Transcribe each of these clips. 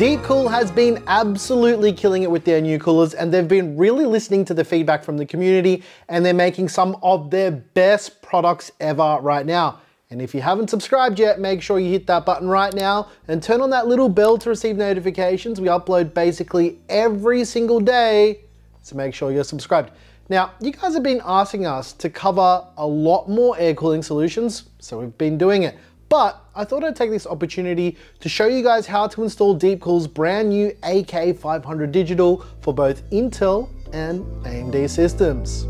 Deepcool has been absolutely killing it with their new coolers and they've been really listening to the feedback from the community and they're making some of their best products ever right now. And if you haven't subscribed yet, make sure you hit that button right now and turn on that little bell to receive notifications. We upload basically every single day, so make sure you're subscribed. Now, you guys have been asking us to cover a lot more air cooling solutions, so we've been doing it. But I thought I'd take this opportunity to show you guys how to install Deepcool's brand new AK500 Digital for both Intel and AMD systems.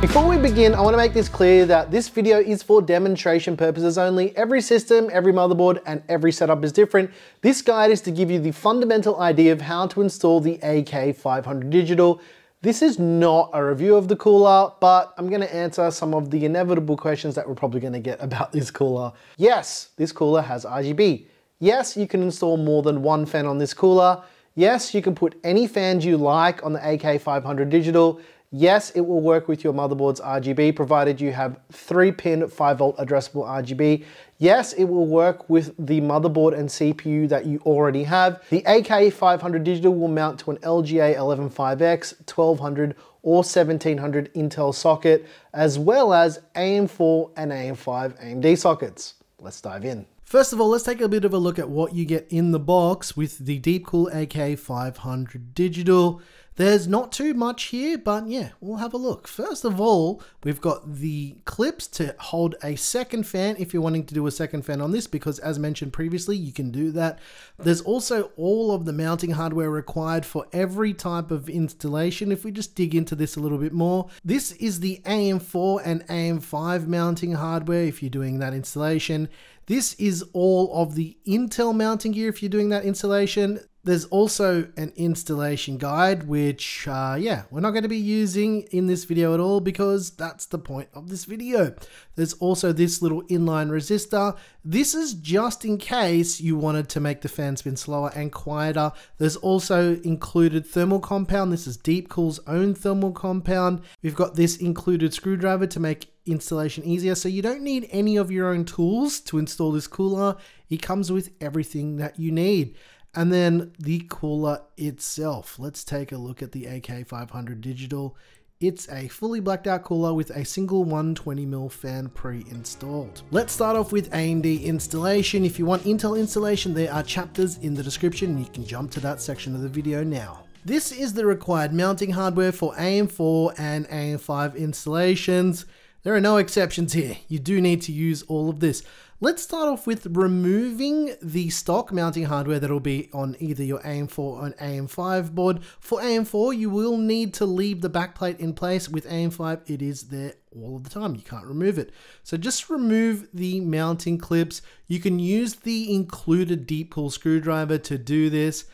Before we begin, I want to make this clear that this video is for demonstration purposes only. Every system, every motherboard, and every setup is different. This guide is to give you the fundamental idea of how to install the AK500 Digital this is not a review of the cooler, but I'm gonna answer some of the inevitable questions that we're probably gonna get about this cooler. Yes, this cooler has RGB. Yes, you can install more than one fan on this cooler. Yes, you can put any fans you like on the AK500 Digital. Yes, it will work with your motherboard's RGB provided you have 3 pin 5 volt addressable RGB. Yes, it will work with the motherboard and CPU that you already have. The AK500 Digital will mount to an LGA 115X, 1200 or 1700 Intel socket, as well as AM4 and AM5 AMD sockets. Let's dive in. First of all, let's take a bit of a look at what you get in the box with the Deepcool AK500 Digital. There's not too much here, but yeah, we'll have a look. First of all, we've got the clips to hold a second fan if you're wanting to do a second fan on this, because as mentioned previously, you can do that. There's also all of the mounting hardware required for every type of installation. If we just dig into this a little bit more, this is the AM4 and AM5 mounting hardware if you're doing that installation. This is all of the Intel mounting gear if you're doing that installation. There's also an installation guide, which, uh, yeah, we're not going to be using in this video at all because that's the point of this video. There's also this little inline resistor. This is just in case you wanted to make the fan spin slower and quieter. There's also included thermal compound. This is Deepcool's own thermal compound. We've got this included screwdriver to make installation easier. So you don't need any of your own tools to install this cooler. It comes with everything that you need. And then the cooler itself. Let's take a look at the AK500 Digital. It's a fully blacked out cooler with a single 120mm fan pre-installed. Let's start off with AMD installation. If you want Intel installation, there are chapters in the description. You can jump to that section of the video now. This is the required mounting hardware for AM4 and AM5 installations. There are no exceptions here. You do need to use all of this. Let's start off with removing the stock mounting hardware that'll be on either your AM4 or an AM5 board. For AM4, you will need to leave the backplate in place. With AM5, it is there all of the time. You can't remove it. So just remove the mounting clips. You can use the included Deepcool screwdriver to do this.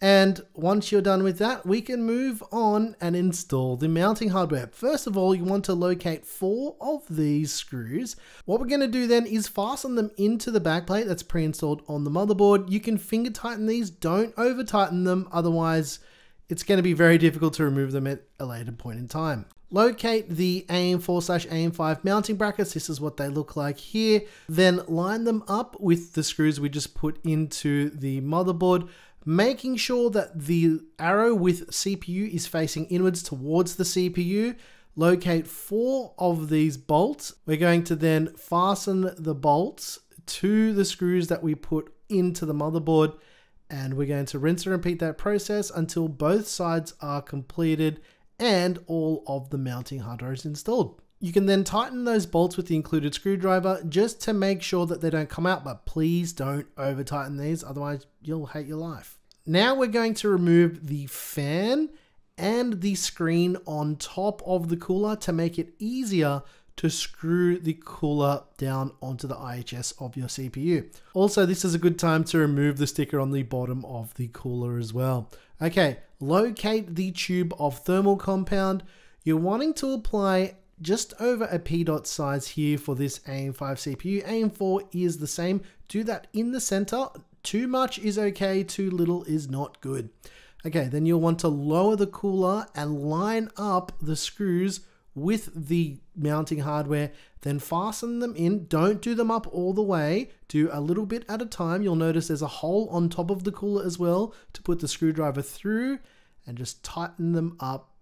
And once you're done with that, we can move on and install the mounting hardware. First of all, you want to locate four of these screws. What we're going to do then is fasten them into the backplate that's pre-installed on the motherboard. You can finger tighten these, don't over tighten them, otherwise it's going to be very difficult to remove them at a later point in time. Locate the AM4 slash AM5 mounting brackets. This is what they look like here. Then line them up with the screws we just put into the motherboard making sure that the arrow with CPU is facing inwards towards the CPU. Locate four of these bolts. We're going to then fasten the bolts to the screws that we put into the motherboard and we're going to rinse and repeat that process until both sides are completed and all of the mounting hardware is installed. You can then tighten those bolts with the included screwdriver just to make sure that they don't come out, but please don't over tighten these, otherwise you'll hate your life. Now we're going to remove the fan and the screen on top of the cooler to make it easier to screw the cooler down onto the IHS of your CPU. Also, this is a good time to remove the sticker on the bottom of the cooler as well. Okay, locate the tube of thermal compound. You're wanting to apply just over a pea dot size here for this AM5 CPU. AM4 is the same. Do that in the center. Too much is okay, too little is not good. Okay, then you'll want to lower the cooler and line up the screws with the mounting hardware, then fasten them in. Don't do them up all the way. Do a little bit at a time. You'll notice there's a hole on top of the cooler as well to put the screwdriver through and just tighten them up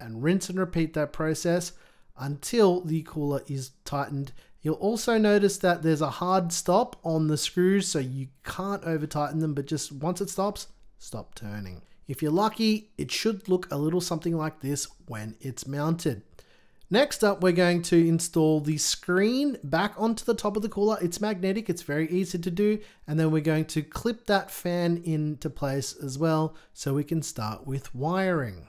and rinse and repeat that process until the cooler is tightened. You'll also notice that there's a hard stop on the screws so you can't over tighten them but just once it stops, stop turning. If you're lucky, it should look a little something like this when it's mounted. Next up, we're going to install the screen back onto the top of the cooler. It's magnetic, it's very easy to do. And then we're going to clip that fan into place as well so we can start with wiring.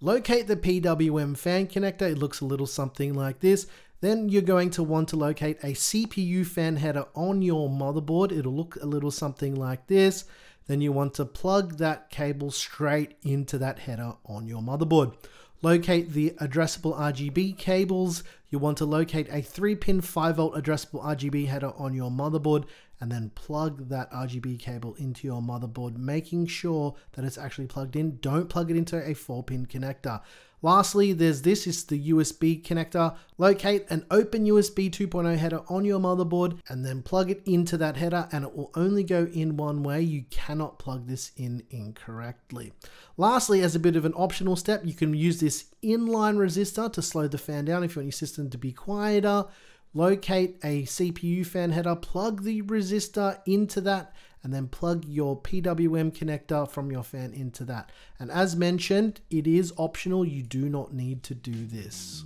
Locate the PWM fan connector. It looks a little something like this. Then you're going to want to locate a CPU fan header on your motherboard. It'll look a little something like this. Then you want to plug that cable straight into that header on your motherboard. Locate the addressable RGB cables. You want to locate a 3 pin 5 volt addressable RGB header on your motherboard and then plug that RGB cable into your motherboard, making sure that it's actually plugged in. Don't plug it into a 4 pin connector. Lastly, there's this is the USB connector. Locate an open USB 2.0 header on your motherboard and then plug it into that header and it will only go in one way. You cannot plug this in incorrectly. Lastly, as a bit of an optional step, you can use this inline resistor to slow the fan down if you want your system to be quieter locate a CPU fan header, plug the resistor into that, and then plug your PWM connector from your fan into that. And as mentioned, it is optional. You do not need to do this.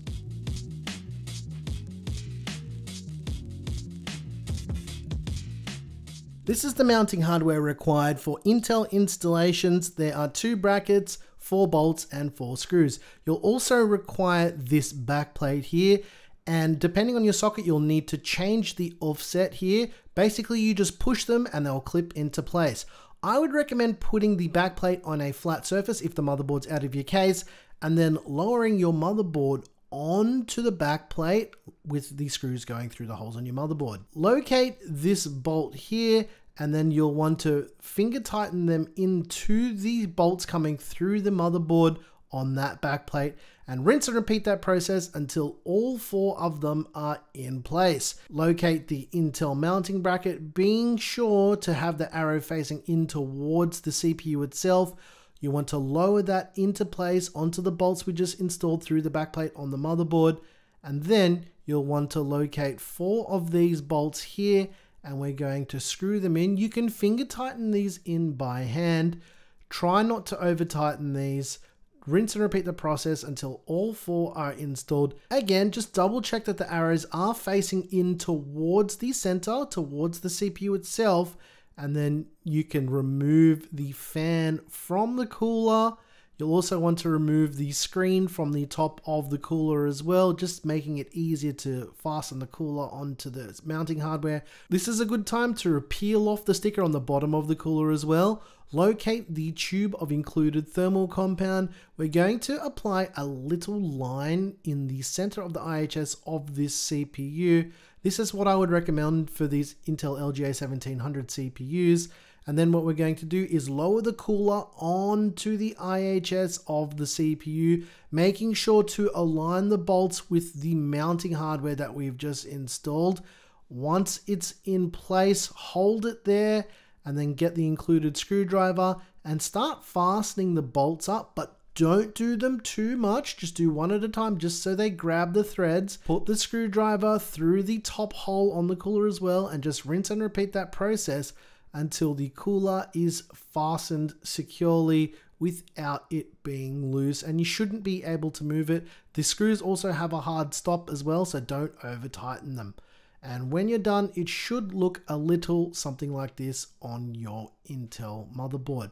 This is the mounting hardware required for Intel installations. There are two brackets, four bolts and four screws. You'll also require this backplate here and depending on your socket, you'll need to change the offset here. Basically, you just push them and they'll clip into place. I would recommend putting the backplate on a flat surface if the motherboard's out of your case, and then lowering your motherboard onto the backplate with the screws going through the holes on your motherboard. Locate this bolt here and then you'll want to finger tighten them into the bolts coming through the motherboard on that backplate and rinse and repeat that process until all four of them are in place. Locate the Intel mounting bracket, being sure to have the arrow facing in towards the CPU itself. You want to lower that into place onto the bolts we just installed through the backplate on the motherboard. And then you'll want to locate four of these bolts here and we're going to screw them in. You can finger tighten these in by hand. Try not to over tighten these rinse and repeat the process until all four are installed. Again, just double check that the arrows are facing in towards the center, towards the CPU itself, and then you can remove the fan from the cooler. You'll also want to remove the screen from the top of the cooler as well, just making it easier to fasten the cooler onto the mounting hardware. This is a good time to peel off the sticker on the bottom of the cooler as well locate the tube of included thermal compound. We're going to apply a little line in the center of the IHS of this CPU. This is what I would recommend for these Intel LGA 1700 CPUs. And then what we're going to do is lower the cooler onto the IHS of the CPU, making sure to align the bolts with the mounting hardware that we've just installed. Once it's in place, hold it there and then get the included screwdriver and start fastening the bolts up, but don't do them too much, just do one at a time just so they grab the threads. Put the screwdriver through the top hole on the cooler as well and just rinse and repeat that process until the cooler is fastened securely without it being loose and you shouldn't be able to move it. The screws also have a hard stop as well so don't over tighten them. And when you're done, it should look a little something like this on your Intel motherboard.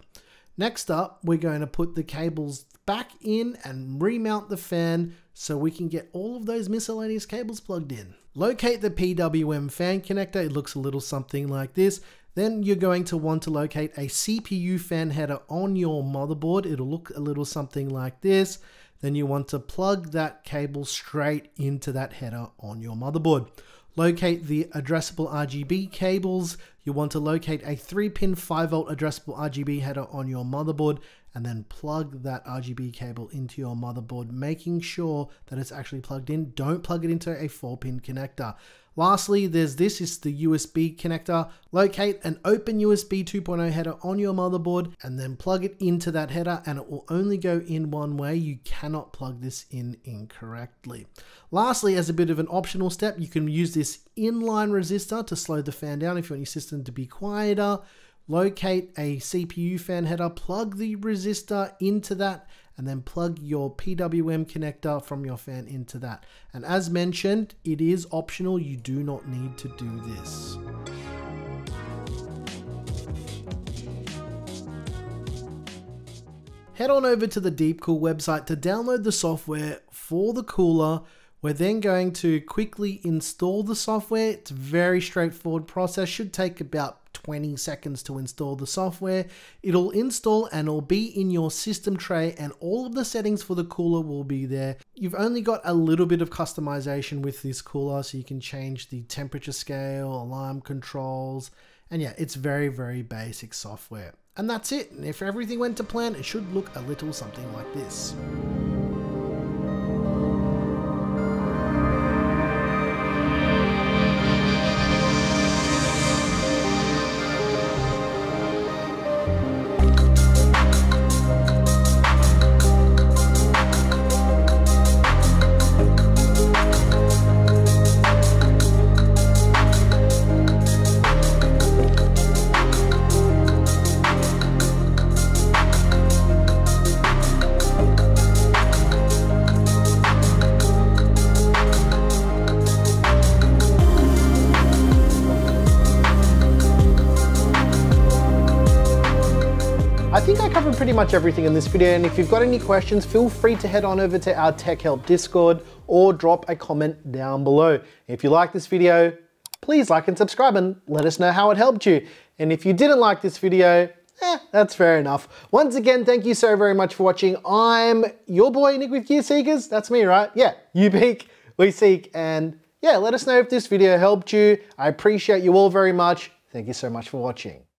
Next up, we're going to put the cables back in and remount the fan so we can get all of those miscellaneous cables plugged in. Locate the PWM fan connector. It looks a little something like this. Then you're going to want to locate a CPU fan header on your motherboard. It'll look a little something like this. Then you want to plug that cable straight into that header on your motherboard. Locate the addressable RGB cables. You'll want to locate a 3 pin 5 volt addressable RGB header on your motherboard and then plug that RGB cable into your motherboard, making sure that it's actually plugged in. Don't plug it into a 4 pin connector. Lastly, there's this is the USB connector. Locate an open USB 2.0 header on your motherboard and then plug it into that header and it will only go in one way. You cannot plug this in incorrectly. Lastly, as a bit of an optional step, you can use this inline resistor to slow the fan down if you want your system to be quieter locate a CPU fan header, plug the resistor into that, and then plug your PWM connector from your fan into that. And as mentioned, it is optional, you do not need to do this. Head on over to the Deepcool website to download the software for the cooler. We're then going to quickly install the software. It's a very straightforward process, should take about 20 seconds to install the software. It'll install and it'll be in your system tray and all of the settings for the cooler will be there. You've only got a little bit of customization with this cooler so you can change the temperature scale, alarm controls, and yeah, it's very, very basic software. And that's it. And if everything went to plan, it should look a little something like this. Much everything in this video and if you've got any questions, feel free to head on over to our Tech Help Discord or drop a comment down below. If you like this video, please like and subscribe and let us know how it helped you. And if you didn't like this video, eh, that's fair enough. Once again, thank you so very much for watching. I'm your boy Nick with Gear Seekers. That's me, right? Yeah, you peek, we seek, and yeah, let us know if this video helped you. I appreciate you all very much. Thank you so much for watching.